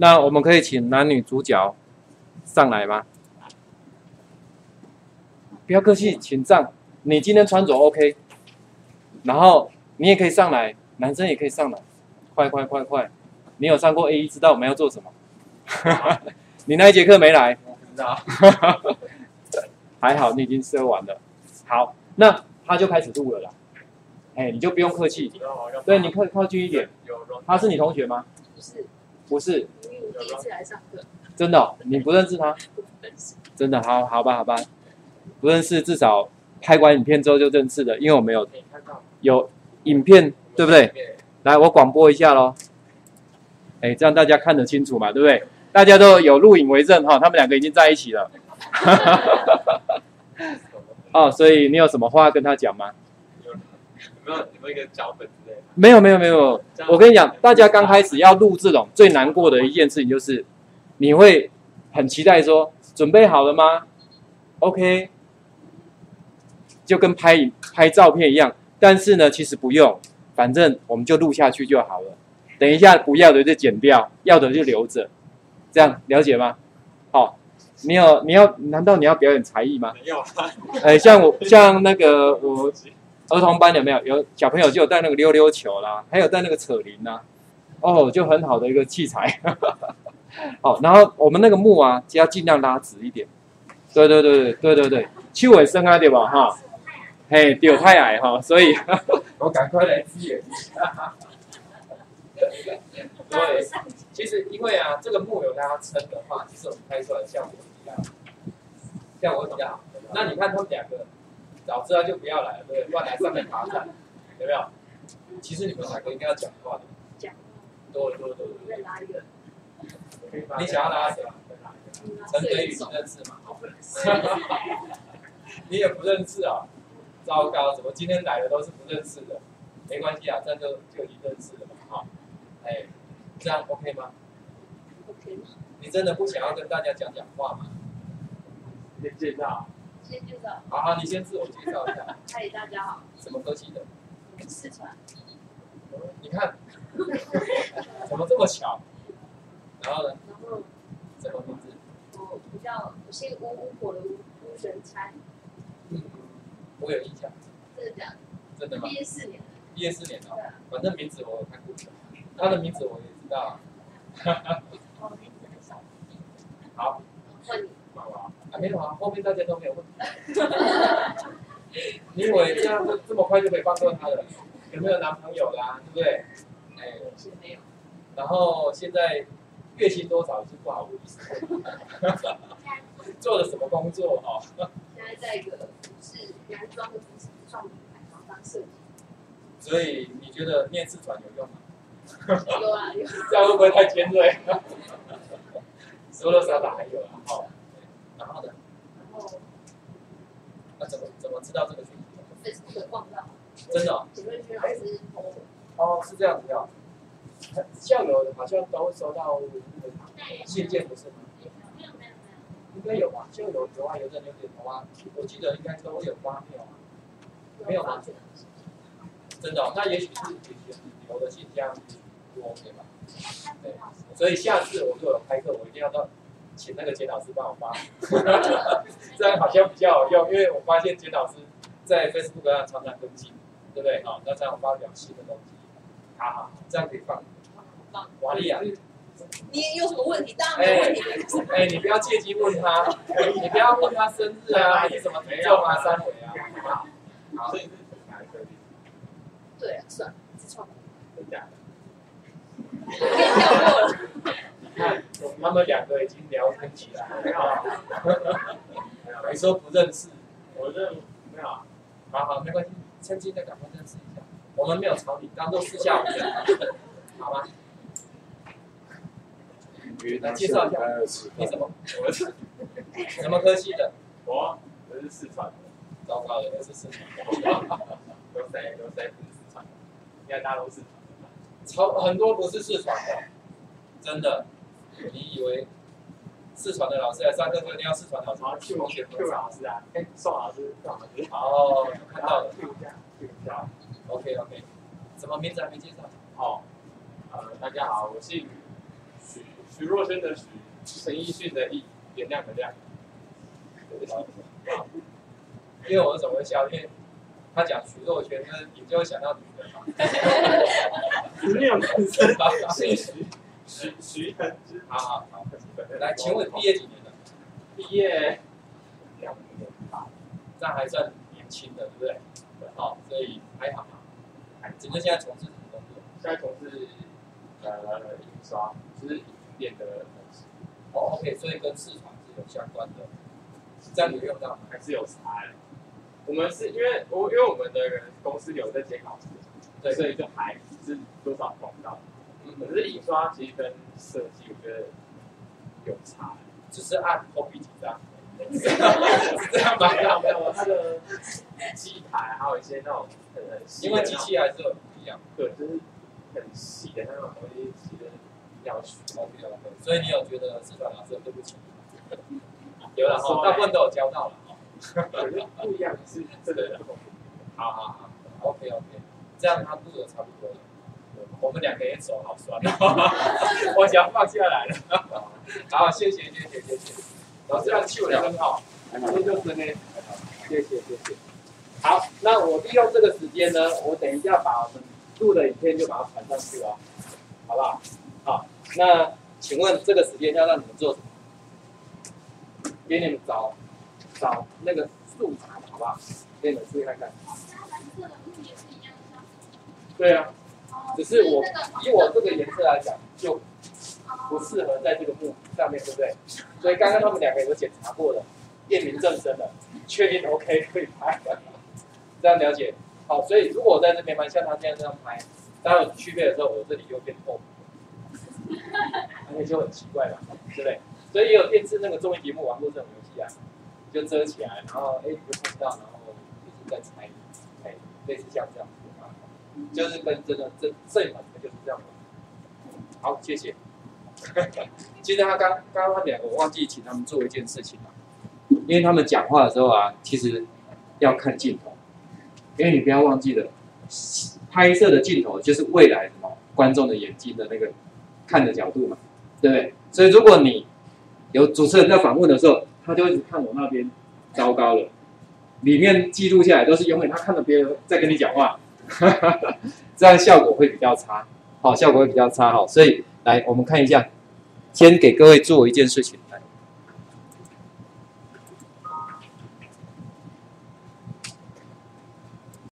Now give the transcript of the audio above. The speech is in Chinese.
那我们可以请男女主角上来吗？不要客气，请站。你今天穿着 OK，然后你也可以上来，男生也可以上来，快快快快！你有上过 A 一，知道我们要做什么？你那一节课没来？我不知道。还好你已经收完了。好，那他就开始录了啦。哎，你就不用客气。对，你靠靠近一点。他是你同学吗？不是，不是。我第一次来上课。真的？你不认识他？不认识。真的？好好吧，好吧。不认识，至少拍完影片之后就认识了，因为我没有有影片，对不对？来，我广播一下喽。哎，这样大家看得清楚嘛，对不对？大家都有录影为证哈，他们两个已经在一起了。哦，所以你有什么话跟他讲吗？有没有有没有一个脚本之类的？没有没有没有，我跟你讲，大家刚开始要录这种最难过的一件事情就是，你会很期待说，准备好了吗？OK，就跟拍拍照片一样，但是呢，其实不用，反正我们就录下去就好了。等一下不要的就剪掉，要的就留着，这样了解吗？好。你有你要难道你要表演才艺吗？没有。哎，像我像那个我 儿童班有没有有小朋友就有带那个溜溜球啦，还有带那个扯铃啦，哦，就很好的一个器材。哦，然后我们那个木啊，就要尽量拉直一点。对对对对对对对，秋尾生啊对吧哈？嘿，有太矮哈，所以 我赶快来支援。对，其实因为啊，这个木有大家撑的话，其实我们拍出来的效果。效果比较好。那你看他们两个，早知道就不要来了，对不对？乱来上面爬山，有没有？其实你们两个应该要讲话的。讲。多多多。再拉一个。你想要拉谁？陈飞宇，你认识吗？你也不认识啊？糟糕，怎么今天来的都是不认识的？没关系啊，这样就就已经认识了嘛，哈。哎，这样 OK 吗？OK。你真的不想要跟大家讲讲话吗？先介绍，先介绍。好好，你先自我介绍一下。嗨，大家好。什么科技的？四川。你看，怎么这么巧？然后呢？然后。什么名字？我比较，我姓吴，吴火的吴，吴神参。嗯，我有印象。真的假的？真的吗？毕业四年。毕业四年了。反正名字我有看过。他的名字我也知道。哈哈。哦，名字很少。好。问你。啊，没有啊，后面大家都没有问题。你以为这样这这么快就可以放过他了？有没有男朋友啦？对不对？哎，没有。然后现在月薪多少是不好意思。做了什么工作哦？现在在一个是男装的服饰创品牌当设计。所以你觉得面试转有用吗？有啊有。这样会不会太尖锐？多多少少还有啊，好。然后呢？然后，那怎么怎么知道这个讯息？这是忘到。真的？请问薛老师？哦，是这样子的。校友好像都收到信件，不是吗？没有没有没有。应该有吧？校友有啊，有的有点头啊。我记得应该都有发票啊。没有吗？真的？那也许是留的信箱不 OK 吧？对。所以下次我如果有开课，我一定要到。请那个简老师帮我发，这样好像比较好用，因为我发现简老师在 Facebook 上常常更新，对不对？好，那这样发表新的东西，好好，这样可以放。瓦利亚，你有什么问题？当然没问题。哎，你不要借机问他，你不要问他生日啊，还是什么体重啊、三围啊，好不好？好。对，算自创。真的。跳过了。看，他们两个已经聊天起来了。你说不认识，我认没有。好好，没关系，趁机再赶快认识一下。我们没有吵你，当做私下，好吗？来介绍一下，你什么？我是什么科系的？我，我是四川的。糟糕了，又是四川的。有谁？有谁不是四川？应该大家都是。超很多不是四川的，真的。你以为四川的老师来上课就一定要四川老师？同学 Q 老师啊，哎，宋老师，宋老师。哦，看到了。Q 一下，Q 一下。OK OK，什么名字还没介绍？哦，呃，大家好，我姓许，许若瑄的许，陈奕迅的奕，原谅的谅。因为我怎么会笑？因为他讲徐若瑄，那你就会想到女人嘛。没有男生吧？姓徐，徐徐恒之。好好好，来，请问毕业几年了？毕业两年吧，这样还算年轻的，对不对？好，所以还好嘛。请问现在从事什么工作？现在从事呃印刷，就是影店的东西。哦，OK，所以跟市场是有相关的。这样有用到吗？还是有差欸我们是因为我因为我们的人公司有在接考试，对所以就还是多少碰到。嗯可是印刷其实跟设计，我觉得有差。只是按 copy 几张，是这样吧？没有没有，它的机台还有一些那种很很细因为机器还是有不一样。对，就是很细的那种东西，其实要学。OK OK，所以你有觉得四川老师对不起你？有了哈，大部分都有教到了哈。可是不一样是真的不同。好好好，OK OK，这样他录的差不多了。我们两个人手好酸哦，我想放下来了。好，谢谢谢谢谢谢，老师让秀的很好，这就是呢，谢谢谢谢。好，那我利用这个时间呢，我等一下把我们录的影片就把它传上去哦，好不好？好，那请问这个时间要让你们做什么？给你们找找那个素材，好不好？给你们试看看。蓝色的路也是一样的。对啊，哦只是我以我这个颜色来讲，就不适合在这个木上面，对不对？所以刚刚他们两个有检查过了，验明正身了，确定 OK 可以拍，这样了解。好，所以如果我在这边拍，像他这样这样拍，待会区别的时候，我这里又变透，而且就很奇怪了，对不对？所以也有电视那个综艺节目玩过这种游戏啊，就遮起来，然后哎你就看不到，然后就是在猜，哎，类似像这样子啊，就是跟真的这摄影团队就是这样玩。好，谢谢。其实他刚刚刚他两个，我忘记请他们做一件事情了，因为他们讲话的时候啊，其实要看镜头，因为你不要忘记了，拍摄的镜头就是未来什么观众的眼睛的那个看的角度嘛，对不对？所以如果你有主持人在访问的时候，他就一直看我那边，糟糕了，里面记录下来都是永远他看着别人在跟你讲话，哈 哈这样效果会比较差，好，效果会比较差，好，所以来我们看一下，先给各位做一件事情，